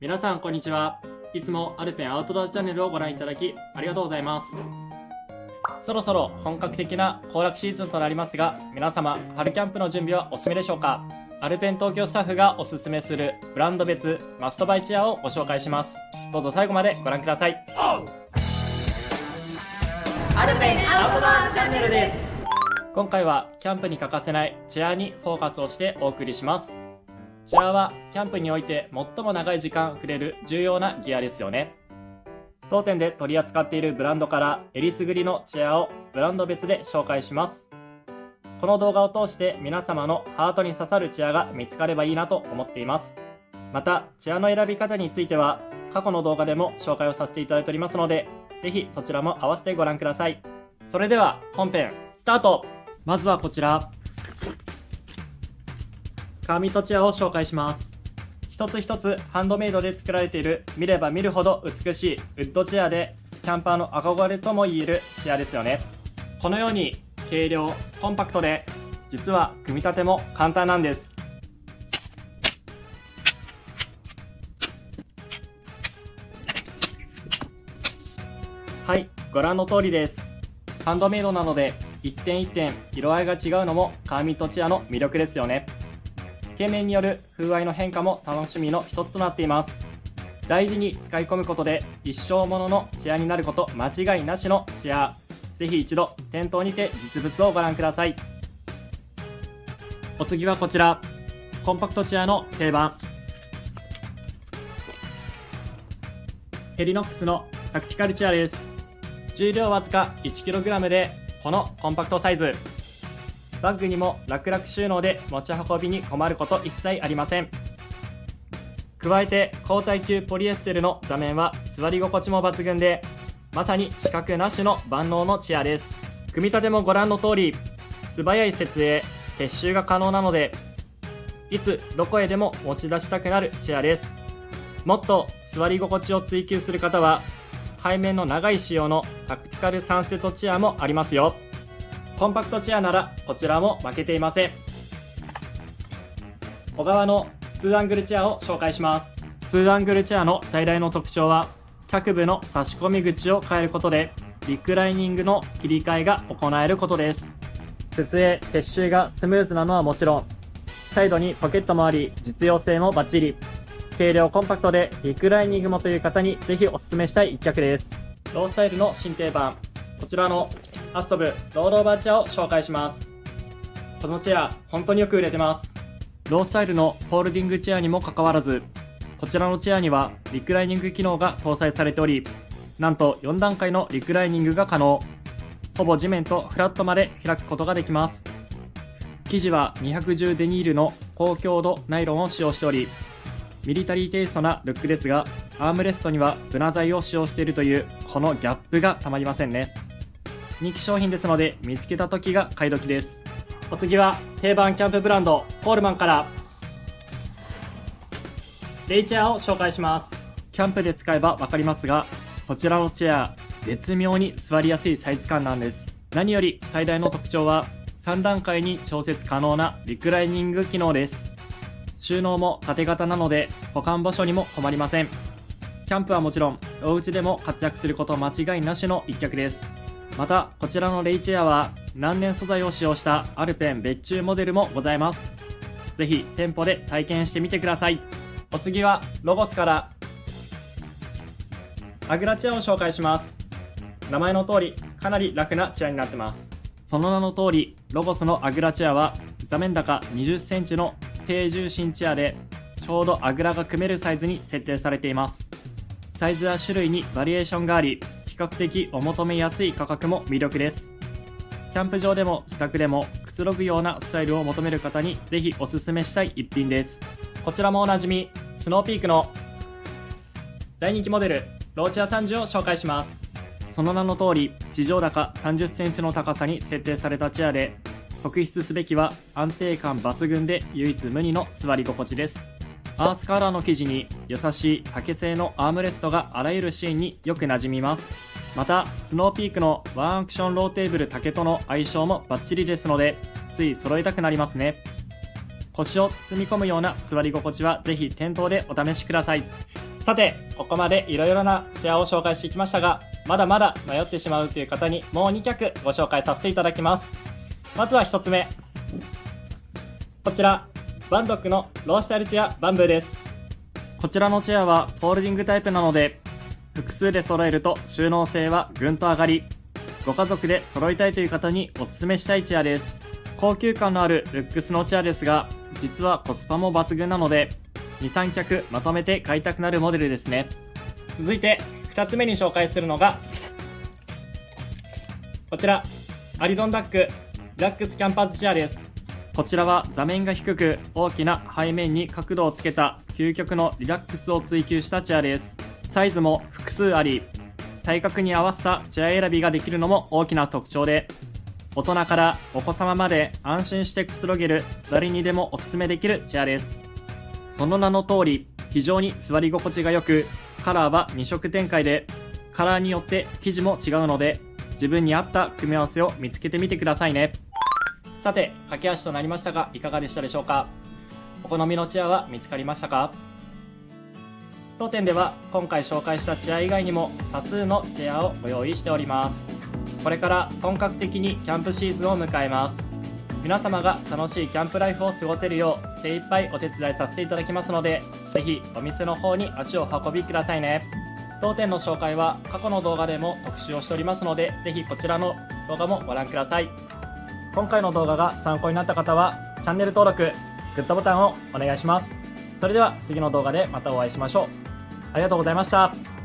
皆さんこんにちは。いつもアルペンアウトドアチャンネルをご覧いただきありがとうございます。そろそろ本格的な行楽シーズンとなりますが、皆様、春キャンプの準備はお済みでしょうか？アルペン東京スタッフがおすすめするブランド別マストバイチェアをご紹介します。どうぞ最後までご覧ください。アルペンアウトドアチャンネルです。今回はキャンプに欠かせないチェアにフォーカスをしてお送りします。チアはキャンプにおいて最も長い時間触れる重要なギアですよね。当店で取り扱っているブランドからえりすぐりのチェアをブランド別で紹介します。この動画を通して皆様のハートに刺さるチェアが見つかればいいなと思っています。また、チェアの選び方については過去の動画でも紹介をさせていただいておりますので、ぜひそちらも合わせてご覧ください。それでは本編スタートまずはこちら。カーミットチェアを紹介します。一つ一つハンドメイドで作られている見れば見るほど美しいウッドチェアでキャンパーの憧れとも言えるチェアですよね。このように軽量、コンパクトで実は組み立ても簡単なんです。はい、ご覧の通りです。ハンドメイドなので一点一点色合いが違うのもカーミットチェアの魅力ですよね。経年による風合いの変化も楽しみの一つとなっています。大事に使い込むことで一生もののチェアになること間違いなしのチェア。ぜひ一度店頭にて実物をご覧ください。お次はこちら。コンパクトチェアの定番。ヘリノックスのタクティカルチェアです。重量わずか 1kg でこのコンパクトサイズ。バッグにも楽々収納で持ち運びに困ること一切ありません。加えて高耐久ポリエステルの座面は座り心地も抜群で、まさに資格なしの万能のチェアです。組み立てもご覧の通り、素早い設営、撤収が可能なので、いつどこへでも持ち出したくなるチェアです。もっと座り心地を追求する方は、背面の長い仕様のタクティカルサンセットチェアもありますよ。コンパクトチェアならこちらも負けていません。小川の2アングルチェアを紹介します。2アングルチェアの最大の特徴は、脚部の差し込み口を変えることで、リクライニングの切り替えが行えることです。設営、撤収がスムーズなのはもちろん、サイドにポケットもあり、実用性もバッチリ。軽量コンパクトでリクライニングもという方にぜひお勧めしたい一脚です。ロースタイルの新定番、こちらのアストブロードオーバーチェアを紹介します。このチェア、本当によく売れてます。ロースタイルのフォールディングチェアにもかかわらず、こちらのチェアにはリクライニング機能が搭載されており、なんと4段階のリクライニングが可能。ほぼ地面とフラットまで開くことができます。生地は210デニールの高強度ナイロンを使用しており、ミリタリーテイストなルックですが、アームレストにはブナ材を使用しているという、このギャップがたまりませんね。人気商品ですので、見つけた時が買い時です。お次は、定番キャンプブランド、コールマンから、レイチェアを紹介します。キャンプで使えばわかりますが、こちらのチェア、絶妙に座りやすいサイズ感なんです。何より最大の特徴は、3段階に調節可能なリクライニング機能です。収納も縦型なので保管場所にも困りません。キャンプはもちろん、お家でも活躍すること間違いなしの一脚です。また、こちらのレイチェアは難燃素材を使用したアルペン別注モデルもございます。ぜひ店舗で体験してみてください。お次はロゴスからアグラチェアを紹介します。名前の通り、かなり楽なチェアになってます。その名の通り、ロゴスのアグラチェアは座面高20センチの低重心チェアでちょうどあぐらが組めるサイズに設定されていますサイズや種類にバリエーションがあり較的お求めやすい価格も魅力です。キャンプ場でも自宅でもくつろぐようなスタイルを求める方にぜひおすすめしたい一品です。こちらもおなじみスノーピークの大人気モデルローチェア30を紹介します。その名の通り地上高30センチの高さに設定されたチェアで特筆すべきは安定感抜群で唯一無二の座り心地です。アースカラーの生地に優しい竹製のアームレストがあらゆるシーンによく馴染みますまたスノーピークのワンアクションローテーブル竹との相性もバッチリですのでつい揃えたくなりますね腰を包み込むような座り心地はぜひ店頭でお試しくださいさて、ここまでいろいろなチェアを紹介してきましたが、まだまだ迷ってしまうという方にもう2脚ご紹介させていただきます。まずは1つ目。こちら、バンドックのロースタイルチェアバンブーです。こちらのチェアはフォールディングタイプなので、複数で揃えると収納性はぐんと上がり、ご家族で揃いたいという方におすすめしたいチェアです。高級感のあるルックスのチェアですが、実はコスパも抜群なので、2、3脚まとめて買いたくなるモデルですね。続いて、2つ目に紹介するのが、こちら、アリゾンダック、リラックスキャンパーズチェアです。こちらは座面が低く大きな背面に角度をつけた究極のリラックスを追求したチェアです。サイズも複数あり、体格に合わせたチェア選びができるのも大きな特徴で、大人からお子様まで安心してくつろげる誰にでもおすすめできるチェアです。その名の通り、非常に座り心地が良く、カラーは2色展開で、カラーによって生地も違うので、自分に合った組み合わせを見つけてみてくださいね。さて、駆け足となりましたが、いかがでしたでしょうか？お好みのチェアは見つかりましたか？当店では今回紹介したチェア以外にも多数のチェアをご用意しております。これから本格的にキャンプシーズンを迎えます。皆様が楽しいキャンプライフを過ごせるよう精一杯お手伝いさせていただきますのでぜひお店の方に足を運びくださいね。当店の紹介は過去の動画でも特集をしておりますのでぜひこちらの動画もご覧ください。今回の動画が参考になった方はチャンネル登録グッドボタンをお願いしますそれでは次の動画でまたお会いしましょうありがとうございました。